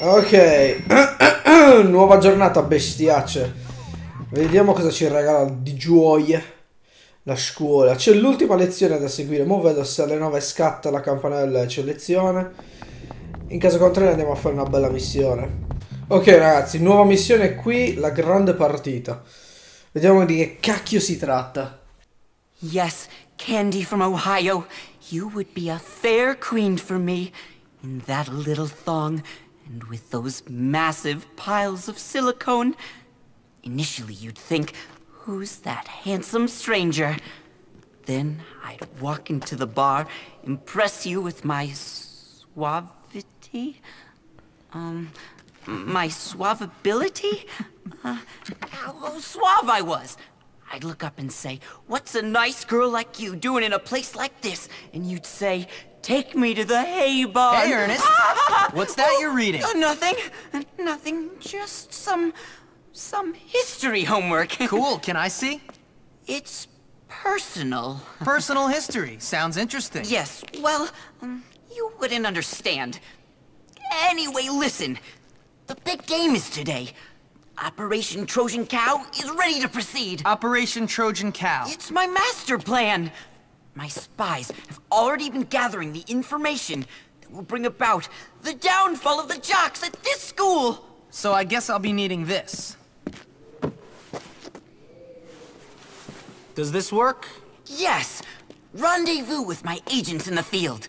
Ok, nuova giornata bestiacce. Vediamo cosa ci regala di gioia la scuola. C'è l'ultima lezione da seguire. Mo vedo se alle 9 scatta la campanella e c'è lezione. In caso contrario andiamo a fare una bella missione. Ok ragazzi, nuova missione qui, la grande partita. Vediamo di che cacchio si tratta. Yes, Candy from Ohio, you would be a fair queen for me. In that little thong, and with those massive piles of silicone. Initially you'd think, who's that handsome stranger? Then I'd walk into the bar, impress you with my suavity? Um, my suavability? Uh, how suave I was. I'd look up and say, what's a nice girl like you doing in a place like this? And you'd say, take me to the hay barn. Hey, Ernest. what's that you're reading? Uh, nothing. Nothing. Just some... some history homework. cool. Can I see? It's personal. Personal history. Sounds interesting. Yes. Well, um, you wouldn't understand. Anyway, listen. The big game is today. Operation Trojan Cow is ready to proceed. Operation Trojan Cow. It's my master plan. My spies have already been gathering the information that will bring about the downfall of the jocks at this school. So I guess I'll be needing this. Does this work? Yes. Rendezvous with my agents in the field.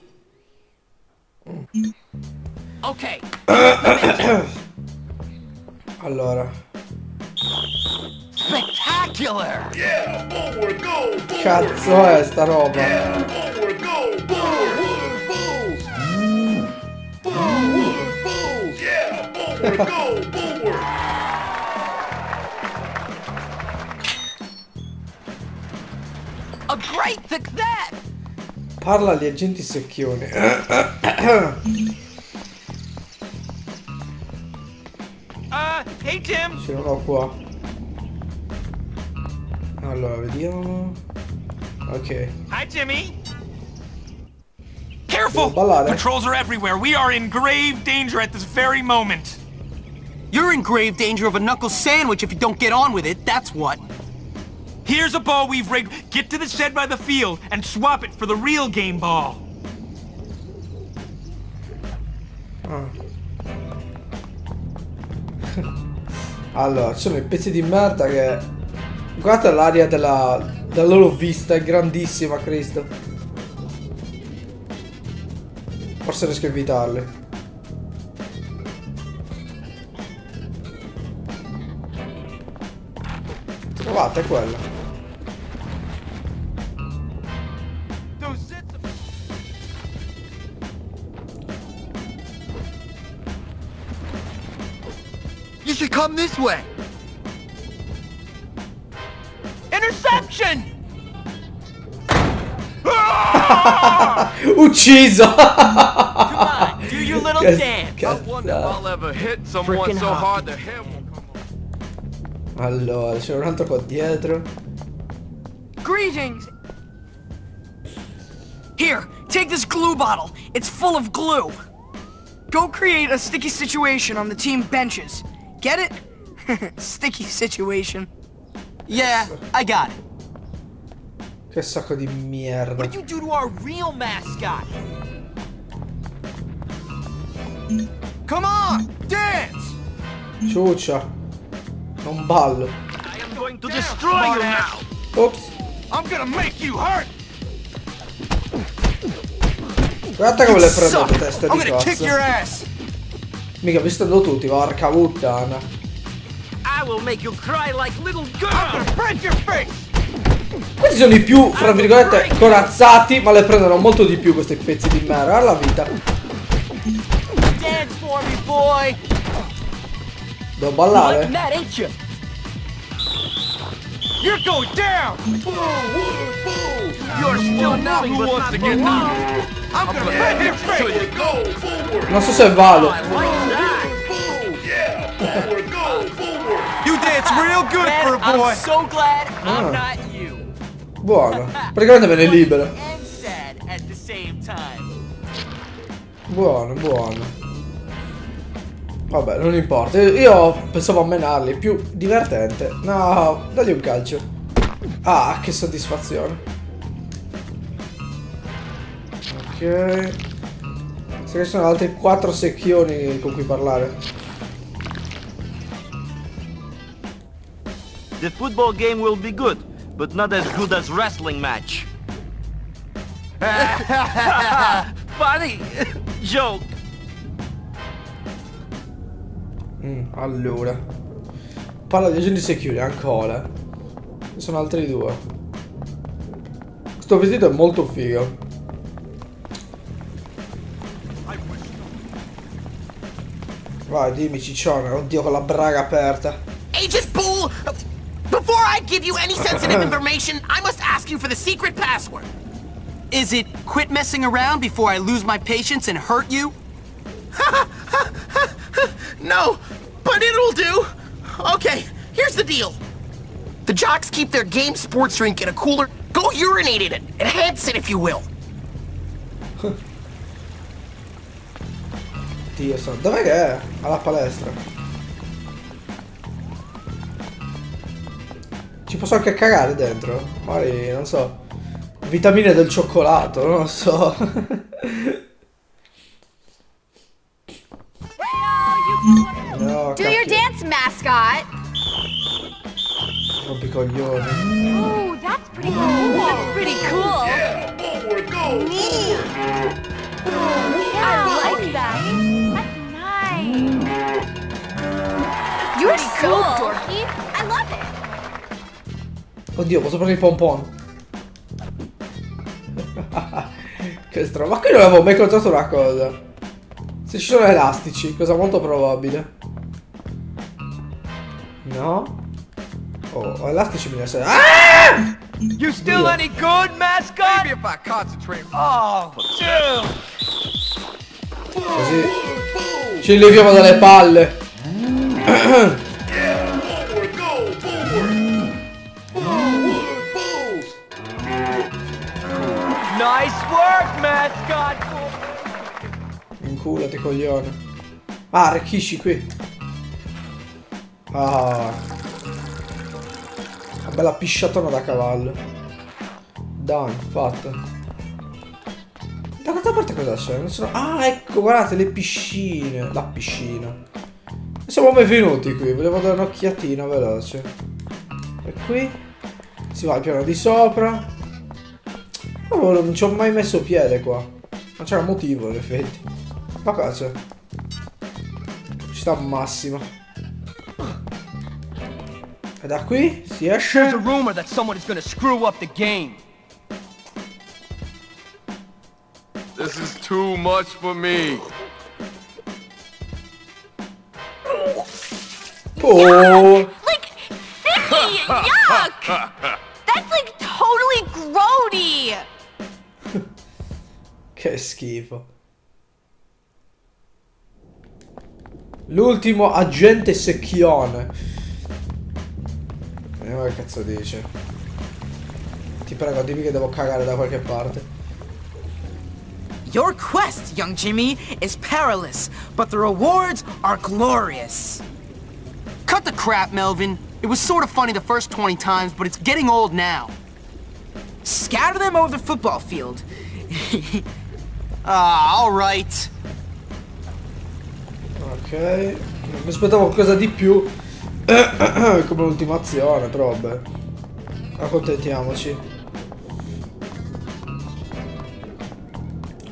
Okay. Allora. Spectacular! Yeah, forward, go, forward. Cazzo è sta roba? Yeah, forward, go, forward, bulls. Forward, bulls. Yeah, forward, go, forward. A great pick that! Parla agli agenti secchioni. Uh, hey Tim. Ce l'ho qua. Ah, allora, vediamo. Ok. Hi Jimmy. Careful! Patrols are everywhere. We are in grave danger at this very moment. You're in grave danger of a knuckle sandwich if you don't get on with it, that's what. Here's a ball we've rigged. Get to the shed by the field and swap it for the real game ball. Ah. Allora, ci sono i pezzi di merda che... Guarda l'aria della... della loro vista, è grandissima, Cristo. Forse riesco a evitarli. Trovate quella. You should come this way. Interception! Ucciso! Do your little Che dance! I wonder uh, if I'll ever hit someone so hockey. hard their head will come off. Allora, c'è un altro qua dietro. Greetings! Here, take this glue bottle. It's full of glue. Go create a sticky situation on the team benches. Get it? sticky situation. Yeah, I got it. Che sacco di merda. What did you do to our real mascot? Come on, dance! Ciuccia. Non ballo. I am going to destroy you now. Ops. I'm gonna make you hurt. Guarda come le prendo Suck. a testa di cazzo. Mica vi stanno tutti, porca puttana. I will make you cry like little girl. I'm gonna break your face. Questi sono i più, fra virgolette, corazzati, ma le prendono molto di più questi pezzi di merda. Alla vita. Dance for me, boy! Devo ballare? that, ain't you? You're going down. Forward, bulls. You're still now who wants to get me? I'm gonna break your face. Forward, go, forward. Non so se vado. You dance real good for a boy. I'm so glad Ah. I'm not you. Buono. Praticamente me ne libero. Buono, buono. Vabbè, non importa. Io pensavo a menarli, più divertente. No, dagli un calcio. Ah, che soddisfazione. Ok. Se ne sono altri quattro secchioni con cui parlare. The football game will be good, but not as good as wrestling match. Funny joke. Mm, allora. Parla di agenti security ancora. Ci sono altri due. Questo vestito è molto figo. Vai, dimmi ciccione. Oddio, con la braga aperta. Agent Bull, before I give you any sensitive information, I must ask you for the secret password. Is it quit messing around before I lose my patience and hurt you? no, but it'll do. Okay, here's the deal. The jocks keep their game sports drink in a cooler. Go urinate in it. Enhance it, if you will. Dio so. Dov'è che è? Alla palestra. Ci posso anche cagare dentro? Magari, non so. Vitamine del cioccolato, non lo so. no, Do your dance, mascot. Rompicoglioni. Oh, that's pretty cool. That's pretty cool. Yeah, forward, go! Yeah, I like that. That's nice. You're so dorky. Oddio, posso prendere il pompon. che strano. Ma qui non avevo mai contato una cosa. Se ci sono elastici, cosa molto probabile. No? Oh, ho elastici mi essere. Ah! You still any good, mascot? Maybe if I concentrate. Oh. Così. Ci leviamo dalle palle. Inculati coglione. Ah, arricchisci qui. Ah. Una bella pisciatona da cavallo. Done, fatto. Da questa parte cosa c'è? Sono... Ah, ecco, guardate le piscine. La piscina. Siamo mai venuti qui, volevo dare un'occhiatina veloce. E qui? Si va al piano di sopra. Oh, non ci ho mai messo piede qua. Ma c'era motivo, in effetti. Ma qua c'è. Ci sta massimo. E da qui si There's a esce. rumor that someone is gonna screw up the game. This is too much for me. Oh, Like, Nicky, yuck. That's like totally grody. che schifo. L'ultimo agente secchione. Vediamo che cazzo dice. Ti prego, dimmi che devo cagare da qualche parte. Your quest, young Jimmy, is perilous, but the rewards are glorious. Cut the crap, Melvin. It was sort of funny the first 20 times, but it's getting old now. Scatter them over the football field. Ah, all right. Ok. Mi aspettavo qualcosa di più. Come ultimazione, però vabbè. Accontentiamoci.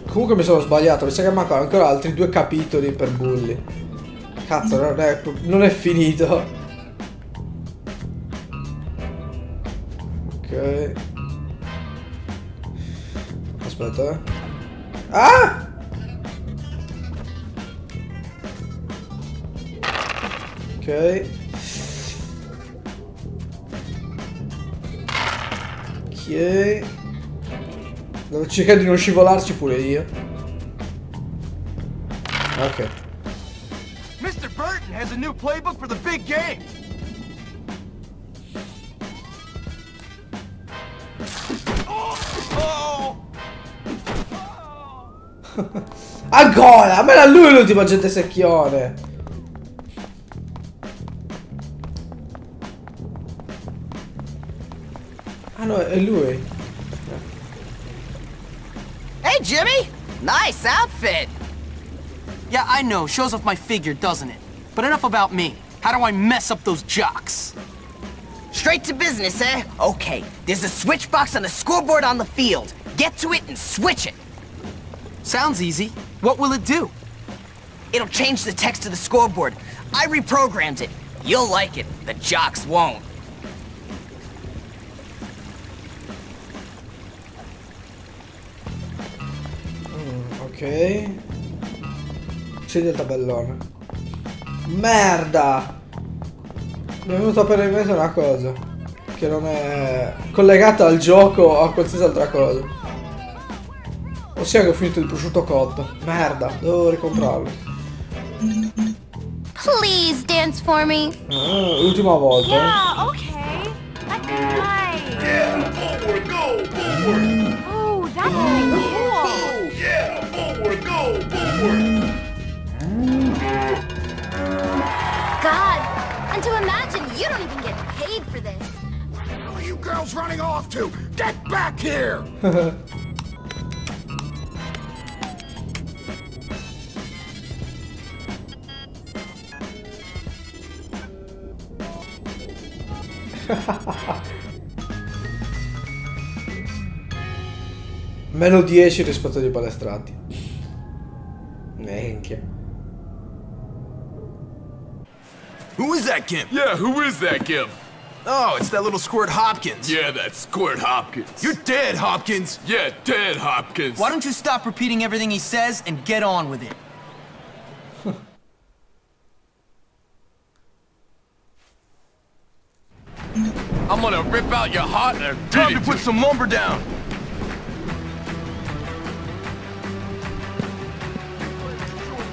Comunque mi sono sbagliato, mi sa che mancano ancora altri due capitoli per Bully. Cazzo, non è, non è finito. Ok. Aspetta, eh. Ah! Ok. Ok. Devo cercare di non scivolarci pure io. Ok. Mr. Burton has a new playbook for the big game. Ancora! Ma era lui l'ultimo agente secchione! No, è lui. Hey, Jimmy! Nice outfit! Yeah, I know. Shows off my figure, doesn't it? But enough about me. How do I mess up those jocks? Straight to business, eh? Okay, there's a switch box on the scoreboard on the field. Get to it and switch it. Sounds easy. What will it do? It'll change the text of the scoreboard. I reprogrammed it. You'll like it. The jocks won't. Ok. Accendi il tabellone. Merda! Mi è venuto appena in mente una cosa. Che non è collegata al gioco o a qualsiasi altra cosa. Ossia che ho finito il prosciutto cotto. Merda, devo ricomprarlo. Please dance for me. Ah, l'ultima volta. eh. Yeah, okay. That's nice. Yeah, forward, go, forward. Oh, that's really girls running off to? Get back here! Meno 10 rispetto ai palestranti. Minchia. Who is that Gimp? Yeah, who is that, Gimp? Oh, it's that little squirt Hopkins. Yeah, that Squirt Hopkins. You're dead, Hopkins. Yeah, dead Hopkins. Why don't you stop repeating everything he says and get on with it? I'm gonna rip out your heart and Time to put some lumber down.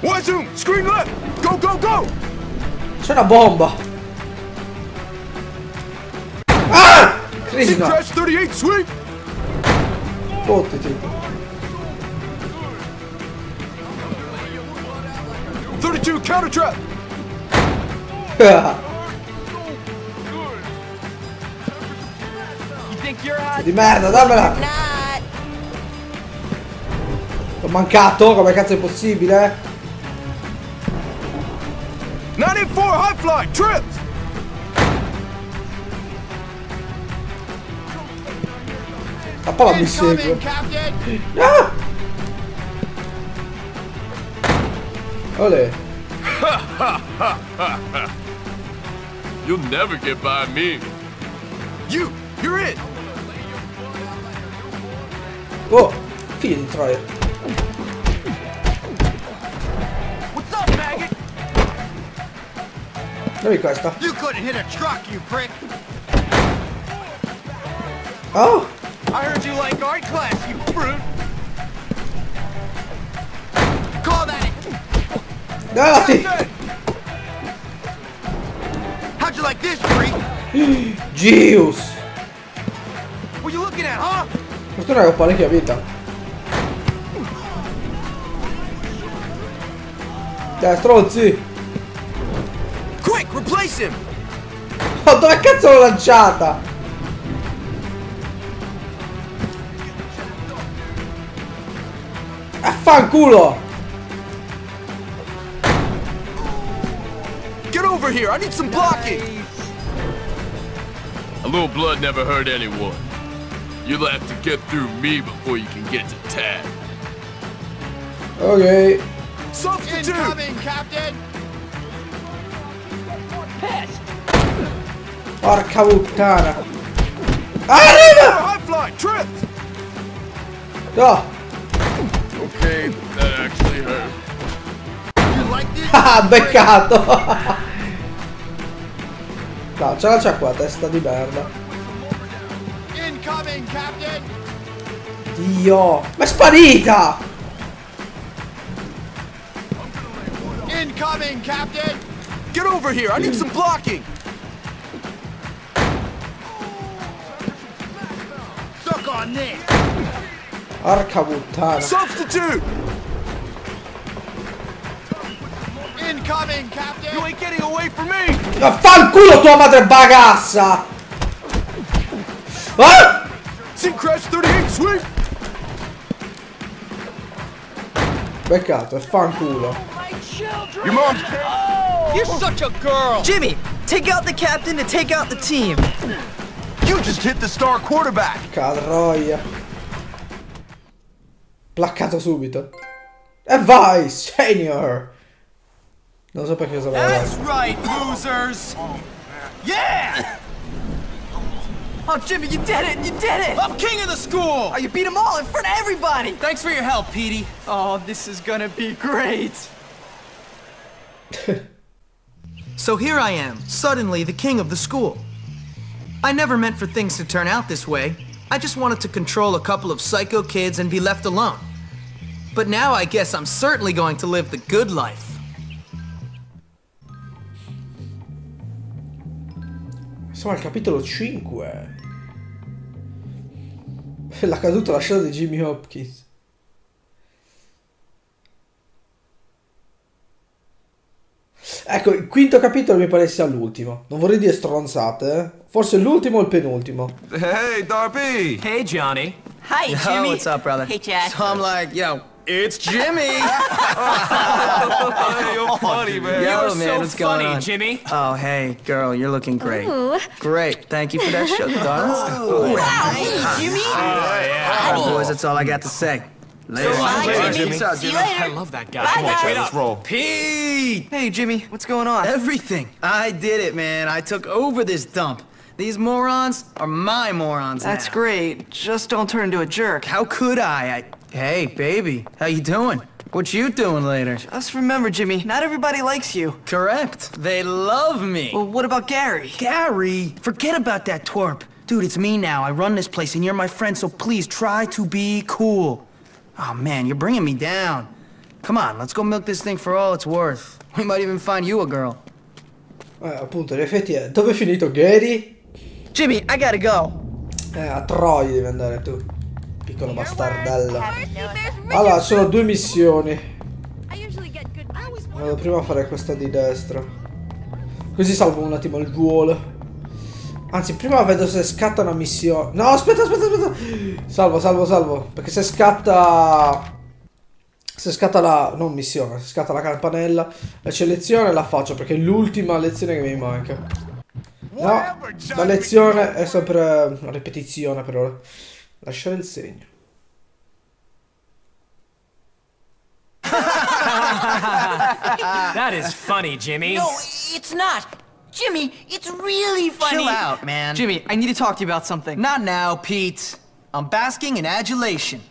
One zoom, screen left. Go, go, go. C'è una bomba! 38 sweep. Fottiti. 32 counter trap. You think you're hot? Di merda, dammela! L'ho mancato, come cazzo è possibile? 94 high fly, trips. La palla mi segue. Ah! Olè. You'll never get by me. You, you're in. Oh, figlio di troia. What's up, maggot? Dammi questa. You couldn't hit a truck, you prick. Oh! I heard you like art class, you brute. Call that it. Dati! How'd you like this, freak? Jeez! What are you looking at, huh? Fortuna che ho parecchia vita. Dai, stronzi! Quick, replace him. Oh, dove cazzo l'ho lanciata? Affanculo! Get over here. I need some blocking. A little blood never hurt anyone. You'll have to get through me before you can get to Tad. Ok. Substitute. Captain. Porca puttana. Arriva! High fly, trips. No! Ah, beccato! No, ce la c'ha qua, testa di merda. Incoming, Captain. Dio! Ma è sparita! Incoming, Captain. Get over here. I need some blocking. Suck on this. Porca puttana. Substitute. Incoming, Captain. You ain't getting away from me. Vaffanculo tua madre bagassa! Ah! Seat crash 38, sweep! Beccato, e fanculo. Your mom's... You're such a girl! Jimmy, take out the captain to take out the team. You just hit the star quarterback! Cadroia. Placcato subito. E vai, senior! Non so perché cosa That's right, losers! Yeah! Oh, Jimmy, you did it! You did it! I'm king of the school! Oh, you beat them all in front of everybody! Thanks for your help, Petey. Oh, this is gonna be great! So here I am, suddenly the king of the school. I never meant for things to turn out this way. I just wanted to control a couple of psycho kids and be left alone. But now I guess I'm certainly going to live the good life. Siamo al capitolo 5. La caduta lasciata di Jimmy Hopkins. Ecco, il quinto capitolo mi pare sia l'ultimo. Non vorrei dire stronzate, eh. Forse l'ultimo o il penultimo. Hey, Darby! Hey, Johnny. Hi, Yo, Jimmy. what's up, brother? Hey, Chad. So I'm like, yo, it's Jimmy! Hey, you're oh, funny, man. Yo, You're man, so what's going funny, on? Jimmy. Oh, hey, girl, you're looking great. Ooh. Great, thank you for that sugar, darling. Oh, wow, Jimmy. All right, boys, that's all I got to say. Later. Bye, Later, Jimmy. Jimmy. See you later. I love that guy. Bye, Come on, guys. Let's roll. Pete! Hey, Jimmy, what's going on? Everything. I did it, man. I took over this dump. These morons are my morons That's now. great. Just don't turn into a jerk. How could I? I? Hey, baby, how you doing? What you doing later? Just remember, Jimmy, not everybody likes you. Correct. They love me. Well, what about Gary? Gary, forget about that twerp. Dude, it's me now. I run this place, and you're my friend, so please try to be cool. Oh, man, you're bringing me down. Come on, let's go milk this thing for all it's worth. We might even find you a girl. Eh, appunto, in effetti è... Dove è finito Gary? Jimmy, I gotta go. Eh, a Troia devi andare tu. Piccolo bastardello. Allora, sono due missioni. Vado prima a fare questa di destra. Così salvo un attimo il volo. Anzi, prima vedo se scatta una missione. No, aspetta, aspetta, aspetta. Salvo, salvo, salvo. Perché se scatta... Se scatta la... non missione, se scatta la campanella, la selezione la faccio perché è l'ultima lezione che mi manca. No, la lezione è sempre una ripetizione per ora. Lasciare il segno. That is funny, Jimmy. No, it's not. Jimmy, it's really funny. Chill out, man. Jimmy, I need to talk to you about something. Not now, Pete. I'm basking in adulation.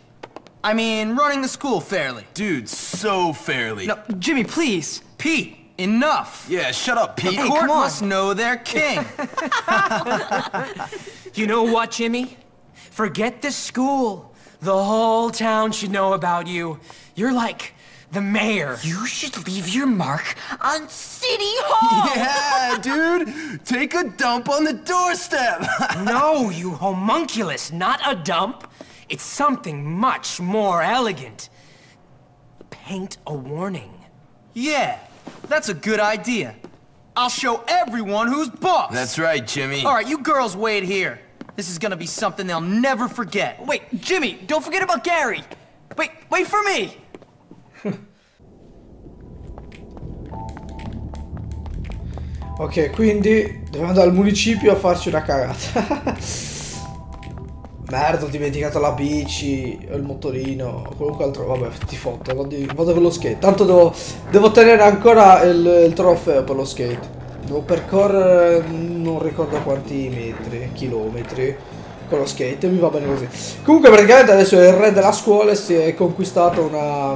I mean, running the school fairly. Dude, so fairly. No, Jimmy, please. Pete, enough. Yeah, shut up, The Pete. court come must know their king. You know what, Jimmy? Forget the school. The whole town should know about you. You're like the mayor. You should leave your mark on City Hall. Yeah, dude. Take a dump on the doorstep. No, you homunculus, not a dump. It's something much more elegant. Paint a warning. yeah, that's a good idea. I'll show everyone who's boss. That's right, Jimmy. All right, you girls wait here. This is gonna be something they'll never forget. Wait, Jimmy, don't forget about Gary. Wait, wait for me. Ok, quindi dobbiamo andare al municipio a farci una cagata. Merda, ho dimenticato la bici, il motorino, qualunque altro. Vabbè, ti fotto, vado, con lo skate. Tanto devo, devo ottenere ancora il, il trofeo per lo skate. Devo percorrere non ricordo quanti metri, chilometri con lo skate mi va bene così. Comunque praticamente adesso il re della scuola si è conquistato una...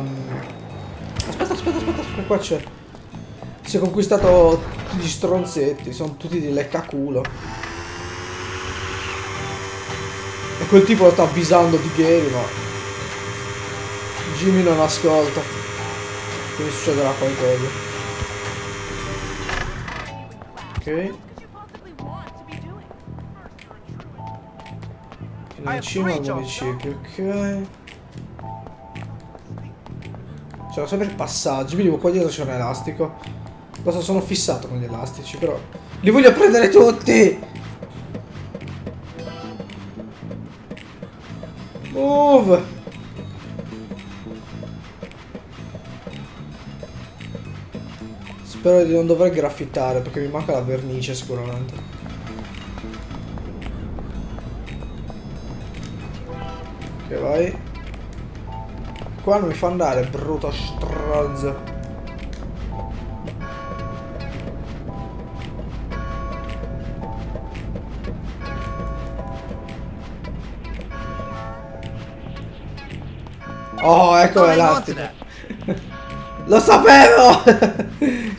Aspetta, aspetta, aspetta, aspetta, qua c'è. Si è conquistato tutti gli stronzetti, sono tutti di leccaculo. E quel tipo lo sta avvisando di Gary, ma Jimmy non ascolta. Quindi succederà qualcosa. Ok. Fino in cima al municipio, ok. C'erano sempre i passaggi, mi dico qua dietro c'è un elastico. Cosa sono fissato con gli elastici, però. Li voglio prendere tutti! Move! Spero di non dover graffittare perché mi manca la vernice sicuramente. Ok, vai. Qua non mi fa andare, brutto stronzo. Oh, ecco l'elastico. Lo sapevo!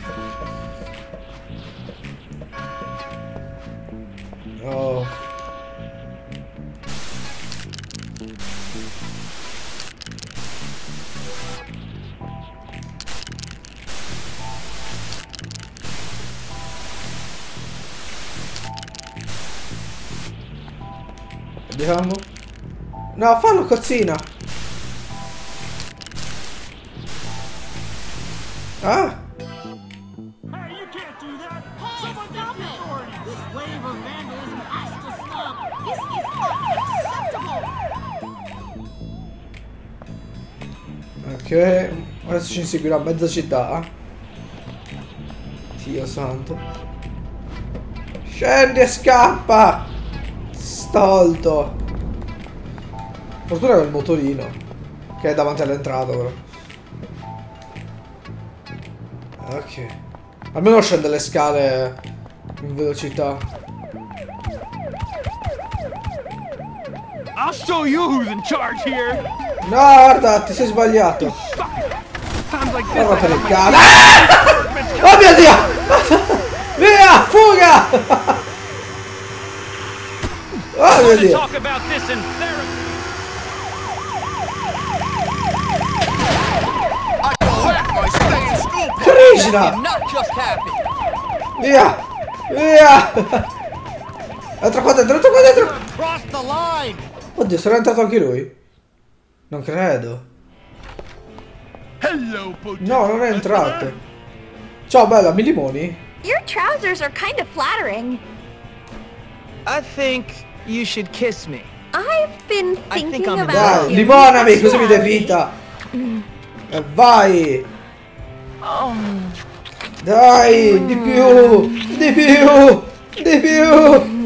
No, fallo cozzina. Ah! Ok, adesso ci inseguirà mezza città. Dio santo. Scendi e scappa! Stolto. Fortuna che il motorino. Che è davanti all'entrata però. Ok. Almeno scende le scale in velocità. I'll show you who's in charge here. No, guarda, ti sei sbagliato. Guarda per il cazzo. Ah! Oh mio dio! Via, fuga! Oh mio dio! Talk about this in therapy. Krishna! Not just happy. Via! Via! Entra qua dentro, entra qua dentro! Oddio, sarà entrato anche lui? Non credo. No, non è entrato. Ciao bella, mi limoni? Your trousers are kind of flattering. I think you should kiss me. I've been think thinking I'm about Dai, you. limonami così mi dai vita. E vai! Dai, di più! Di più! Di più!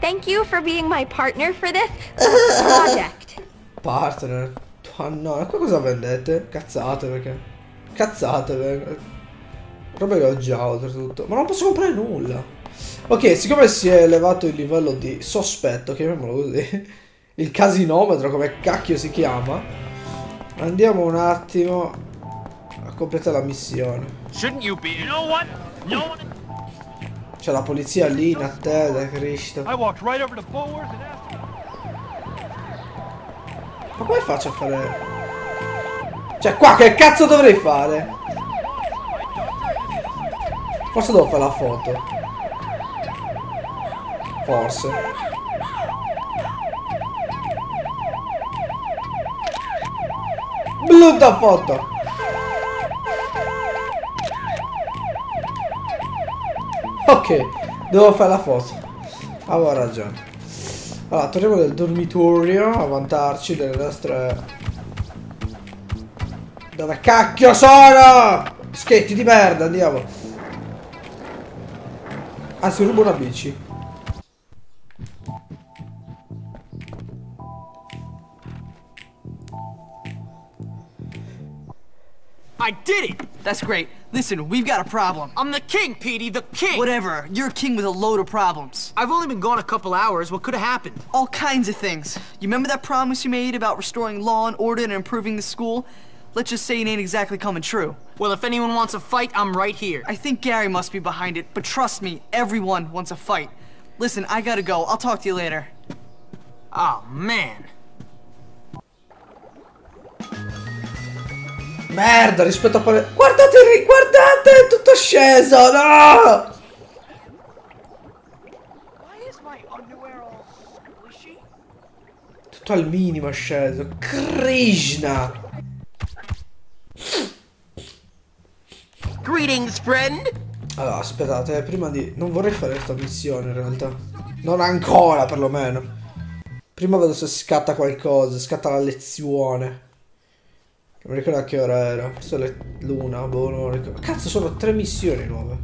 Thank you for being my partner for this project. Partner. Ah no, qua cosa vendete? Cazzate perché. Cazzate perché. Roba che ho già oltretutto. Ma non posso comprare nulla. Ok, siccome si è elevato il livello di sospetto, chiamiamolo così. Il casinometro, come cacchio si chiama. Andiamo un attimo a completare la missione. C'è la polizia lì in attesa, Cristo. Ma come faccio a fare... Cioè qua che cazzo dovrei fare? Forse devo fare la foto. Forse. Brutta foto! Ok, devo fare la foto. Avevo ragione. Allora, torniamo nel dormitorio a vantarci delle nostre... Dove cacchio sono? Schetti di merda, andiamo. Anzi, rubo una bici. I did it! That's great. Listen, we've got a problem. I'm the king, Petey, the king! Whatever. You're a king with a load of problems. I've only been gone a couple hours. What could have happened? All kinds of things. You remember that promise you made about restoring law and order and improving the school? Let's just say it ain't exactly coming true. Well, if anyone wants a fight, I'm right here. I think Gary must be behind it, but trust me, everyone wants a fight. Listen, I gotta go. I'll talk to you later. Oh, man. Merda, rispetto a pare... Guardate, guardate, è tutto sceso, no! Tutto al minimo è sceso. Krishna! Greetings, friend. Allora, aspettate, eh, prima di... Non vorrei fare questa missione in realtà. Non ancora, perlomeno. Prima vedo se scatta qualcosa, scatta la lezione. Non mi ricordo a che ora era. Forse le- l'una, boh, non ricordo. Cazzo, sono tre missioni nuove.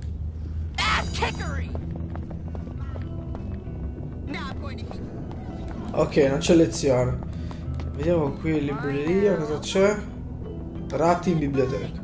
Ok, non c'è lezione. Vediamo qui in libreria cosa c'è. Ratti in biblioteca.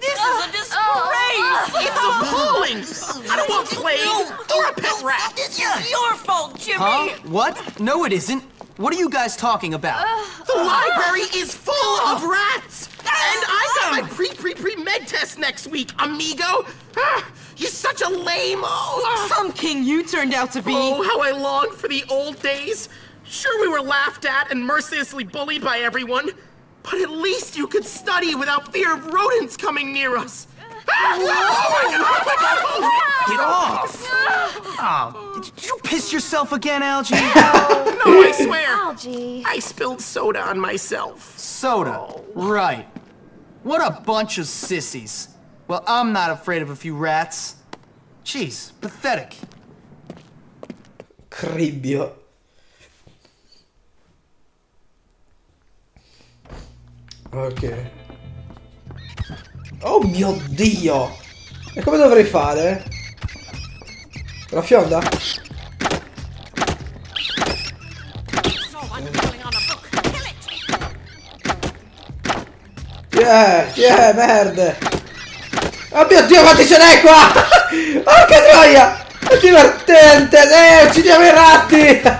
This is a disgrace! It's appalling! I don't want plays or a pet rat! Is your fault, Jimmy! Huh? What? No, it isn't. What are you guys talking about? Uh, the uh, library is full uh, of rats! And I got my um. pre-pre-pre med test next week, amigo! Ah, You're such a lame... Oh, Some king you turned out to be. Oh, how I long for the old days. Sure, we were laughed at and mercilessly bullied by everyone, but at least you could study without fear of rodents coming near us. Oh! Get off! Oh, did you piss yourself again, Algie? No, I swear. Algie. I spilled soda on myself. Soda. Right. What a bunch of sissies. Well, I'm not afraid of a few rats. Jeez, pathetic. Cribbio. Ok. Oh mio dio! E come dovrei fare? La fionda? Chi è? Merde! Oh mio dio quanti ce n'è qua! Porca troia! È divertente! Eh, uccidiamo i ratti!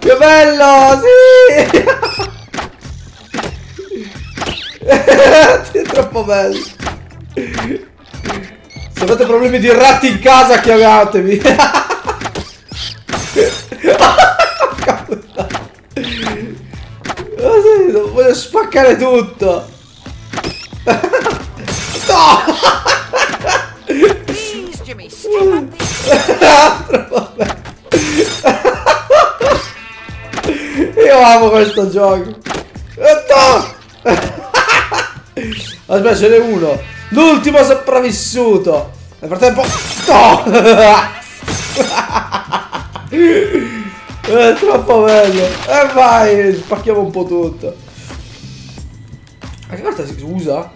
che bello! Sì! è troppo bello! Se avete problemi di ratti in casa chiamatemi! Sì, non voglio spaccare tutto! no! Io amo questo gioco! No! Aspetta, ce n'è uno! L'ultimo sopravvissuto! Nel frattempo... No! È troppo bello! E vai! Spacchiamo un po' tutto! Ma che carta si usa?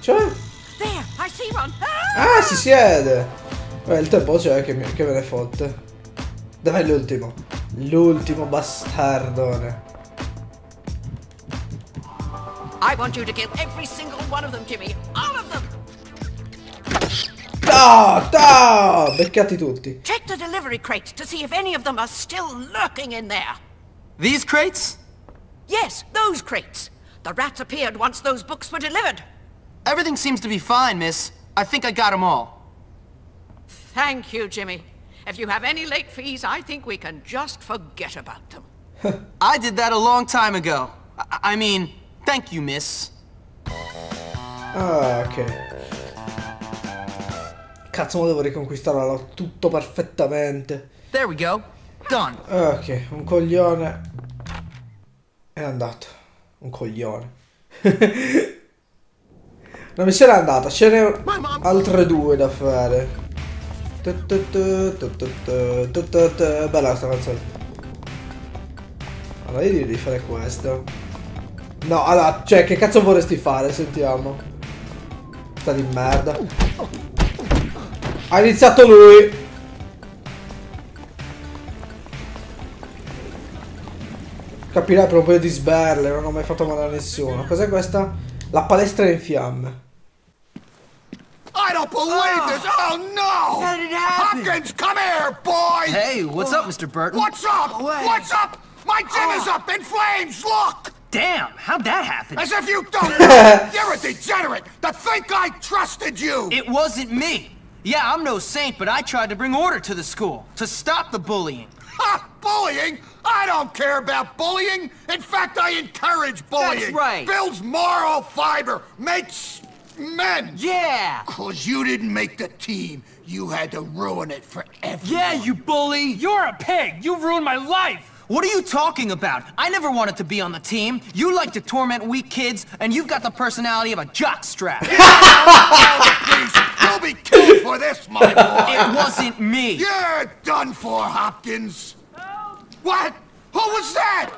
Cioè? Ah, si siede! Beh, il tempo c'è che, che me ne fotte. Dov'è l'ultimo? L'ultimo bastardone. I want you to kill every single one of them, Jimmy. All of them. No! No! Beccati tutti. Check the delivery crate to see if any of them are still lurking in there. These crates? Yes, those crates. The rats appeared once those books were delivered. Everything seems to be fine, miss. I think I got them all. Thank you, Jimmy. If you have any late fees, I think we can just forget about them. I did that a long time ago. I, I mean, Thank you, miss. Ah, ok. Cazzo, ma devo riconquistarla tutto perfettamente. There we go. Done. Ah, ok, un coglione. È andato. Un coglione. La missione è andata, ce n'è altre due da fare. Bella sta canzone. Allora io direi di fare questo. No, allora, cioè, che cazzo vorresti fare? Sentiamo. Sta di merda. Ha iniziato lui. Capirai per un paio di sberle, non ho mai fatto male a nessuno. Cos'è questa? La palestra in fiamme. I don't believe this! Oh no! How did it happen? Hopkins, come here, boy! Hey, what's up, Mr. Burton? What's up? What's up? My gym is up in flames! Look! Damn, how'd that happen? As if you don't know! You're a degenerate to think I trusted you! It wasn't me. Yeah, I'm no saint, but I tried to bring order to the school to stop the bullying. Ha! Bullying? I don't care about bullying! In fact, I encourage bullying! That's right. Builds moral fiber, makes men! Yeah! Cause you didn't make the team, you had to ruin it for everyone. Yeah, you bully! You're a pig! You ruined my life! What are you talking about? I never wanted to be on the team. You like to torment weak kids, and you've got the personality of a jockstrap. Please, You'll be killed for this, my boy! It wasn't me. You're done for, Hopkins! What? Who was that?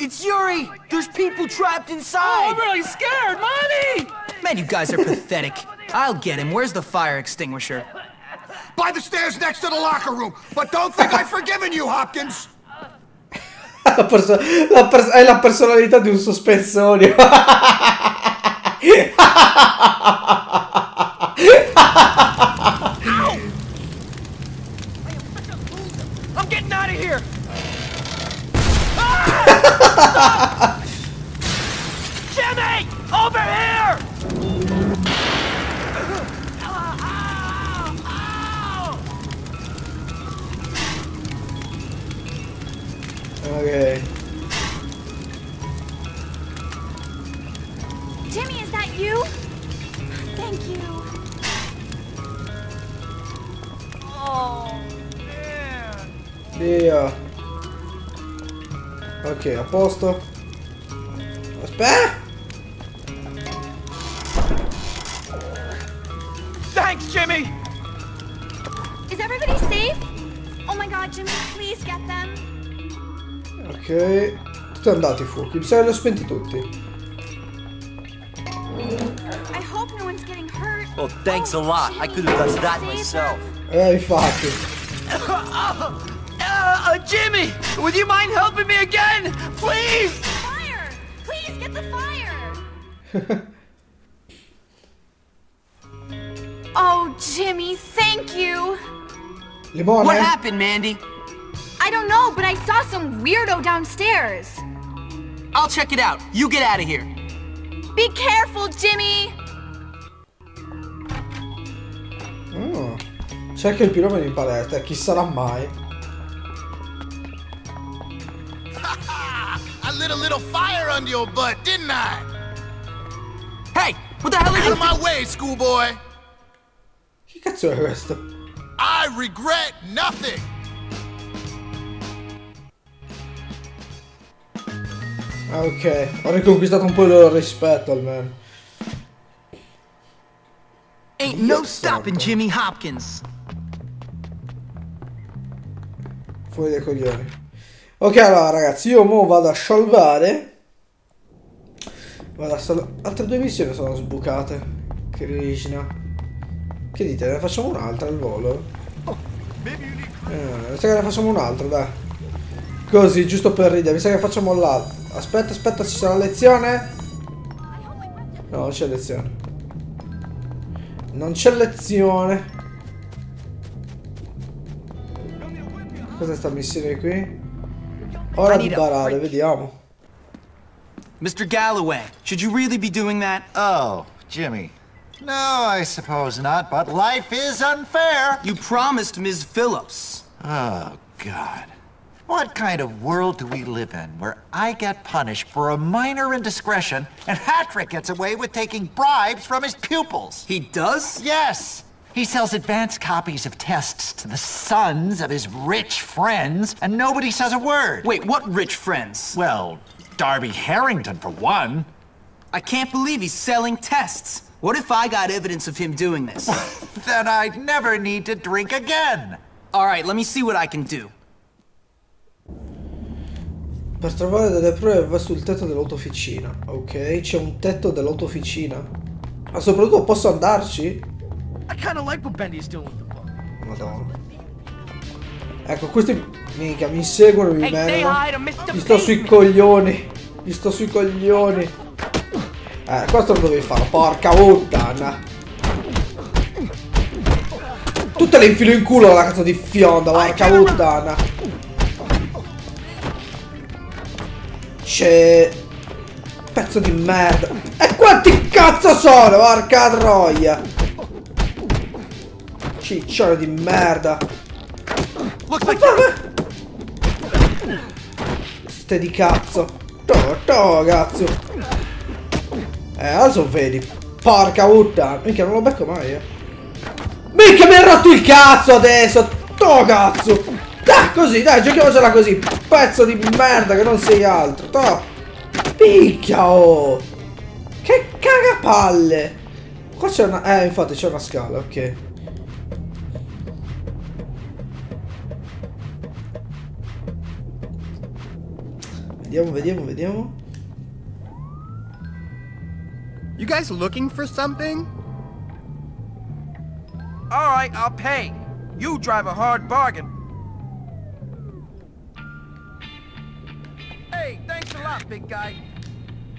It's Yuri. There's people trapped inside. Oh, I'm really scared, Monty! Man, you guys are pathetic. I'll get him. Where's the fire extinguisher? By the stairs next to the locker room. But don't think I've forgiven you, Hopkins. La perso- la pers- è la personalità di un sospensorio. Jimmy! Over here! Ok. Jimmy, is that you? Thank you. Oh, man. Via. Ok, a posto. Aspetta. Thanks, Jimmy! Is everybody safe? Oh my god, Jimmy, please get them. Ok. Tutti andati i fuochi. Mi sa che li ho spenti tutti. I hope no one's getting hurt. Well, thanks a lot. I could have done that myself. Eh, infatti. Uh, Jimmy! Would you mind helping me again? Please! Fire! Please get the fire! oh, Jimmy, thank you. Limone? What happened, Mandy? I don't know, but I saw some weirdo downstairs. I'll check it out. You get out of here. Be careful, Jimmy! Oh. C'è anche il piromano in palestra. Chi sarà mai? I lit a little fire under your butt, didn't I? Hey, what the hell are Out you? of my way, schoolboy! Che cazzo è questo? I regret nothing! Ok. Ho riconquistato un po' il loro rispetto almeno. Ain't no stopping Jimmy Hopkins. Fuori dai coglioni. Ok, allora ragazzi, io mo vado a salvare. Vado a sal- Altre due missioni sono sbucate. Krishna. Che dite? Ne facciamo un'altra al volo? Eh, mi sa che ne facciamo un'altra, dai. Così, giusto per ridere. Mi sa che facciamo l'altra. Aspetta, aspetta, ci sarà lezione? No, non c'è lezione. Non c'è lezione. Cos'è sta missione qui? Ora di barare, vediamo. Mr. Galloway, should you really be doing that? Oh, Jimmy. No, I suppose not, but life is unfair. You promised Ms. Phillips. Oh, God. What kind of world do we live in where I get punished for a minor indiscretion and Patrick gets away with taking bribes from his pupils? He does? Yes. He sells advanced copies of tests to the sons of his rich friends, and nobody says a word. Wait, what rich friends? Well, Darby Harrington, for one. I can't believe he's selling tests. What if I got evidence of him doing this? Then I'd never need to drink again. All right, let me see what I can do. Per trovare delle prove va sul tetto dell'autofficina. Ok, c'è un tetto dell'autofficina. Ma soprattutto posso andarci? Madonna. Ecco, questi mica mi seguono, mi menano. Gli sto sui coglioni. Gli sto sui coglioni. Eh, questo lo dovevi fare, porca puttana. Tutte le infilo in culo la cazzo di fionda, porca puttana. C'è... Pezzo di merda. E quanti cazzo sono, porca troia. Ciccione di merda. Looks like Ste di cazzo. To, to, cazzo. Eh, adesso vedi. Porca puttana. Minchia, non lo becco mai, eh. Minchia, mi ha rotto il cazzo adesso. To, cazzo. Dai, così, dai, giochiamocela così. Pezzo di merda che non sei altro. To. Picchia, oh. Che cagapalle. qua c'è una... Eh, infatti c'è una scala, ok. Vediamo, vediamo, vediamo. You guys looking for something? All right, I'll pay. You drive a hard bargain. Lot, big guy.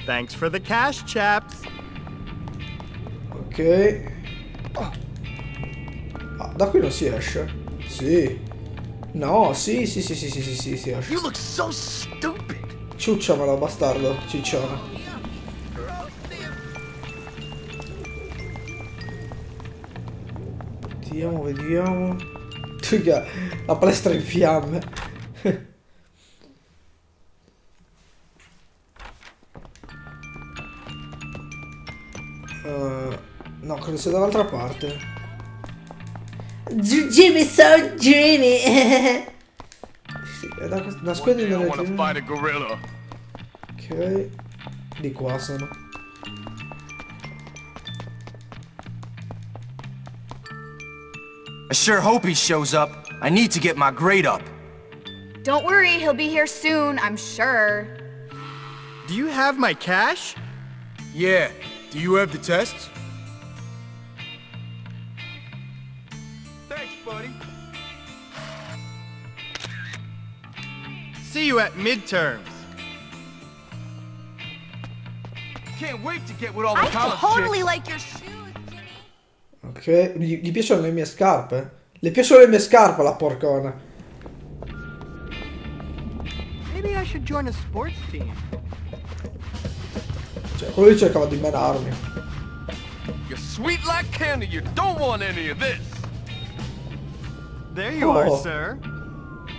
Thanks for the cash, chaps. Ok. Ah, da qui non si esce. Sì. No, sì, sì, sì, sì, sì, sì, sì, si esce. You look so stupid. Ciucciamela, bastardo, ciccione. Vediamo, vediamo. La palestra in fiamme. Uh, no, credo sia dall'altra parte. Jimmy so Jimmy. sì, è da nascondi nelle wanna fight. Ok. Di qua sono. I sure hope he shows up. I need to get my grade up. Don't worry, he'll be here soon, I'm sure. Do you have my cash? Yeah. Do you have the tests? Thanks, buddy. See you at midterms. Can't wait to get with all the I college totally chicks. like your shoes. Ok. Gli, gli piacciono le mie scarpe? Le piacciono le mie scarpe, la porcona. Maybe I should join a sports team. Cioè, quello lì cercava di menarmi. You're sweet like candy. You don't want any of this. There you Oh. are, sir.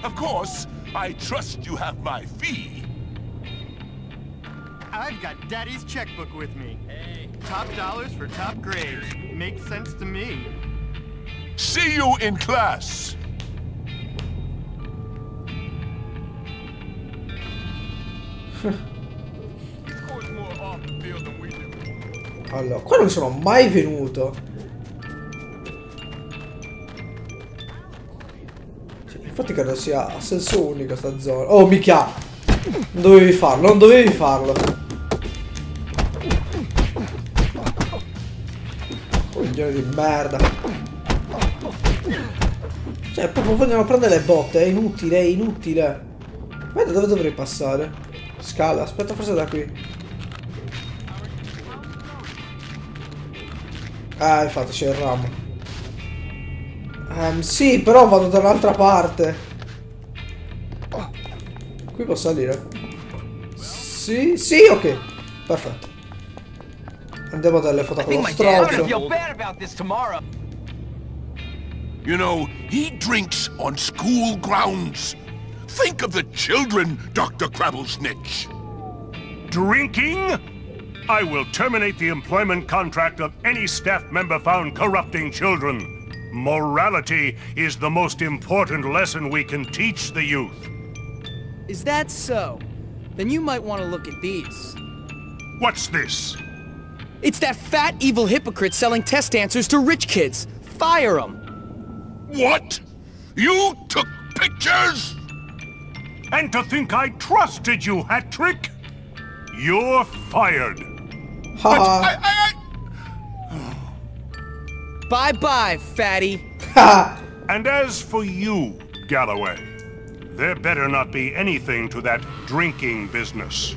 Of course, I trust you have my fee. I've got Daddy's checkbook with me. Hey. Top dollars for top grades. Makes sense to me. See you in class. Allora, qua non sono mai venuto. Cioè, infatti credo sia a senso unico sta zona. Oh, mica! Non dovevi farlo, non dovevi farlo. Coglione di merda. Cioè, proprio vogliono prendere le botte, è inutile, è inutile. Guarda dove dovrei passare. Scala, aspetta forse da qui. Ah, infatti c'è il ramo. Ehm, sì, però vado dall'altra parte. Qui posso salire? Sì, sì, ok. Perfetto. Andiamo dalle foto con lo stronzo. You know, he drinks on school grounds. Think of the children, Dr. Crabblesnitch. Drinking? I will terminate the employment contract of any staff member found corrupting children. Morality is the most important lesson we can teach the youth. Is that so? Then you might want to look at these. What's this? It's that fat, evil hypocrite selling test answers to rich kids. Fire him! What? You took pictures? And to think I trusted you, Hat-Trick? You're fired. Haha. Bye bye, fatty. and as for you, Galloway, there better not be anything to that drinking business.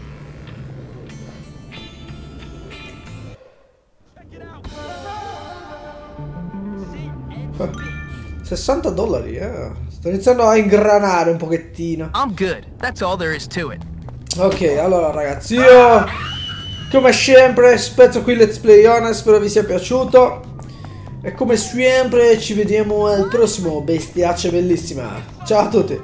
60 dollari, eh. Sto iniziando a ingranare un pochettino. I'm good. That's all there is to it. Ok, allora ragazzi, io come sempre spezzo qui Let's Play On, spero vi sia piaciuto. E come sempre ci vediamo al prossimo bestiaccia bellissima. Ciao a tutti.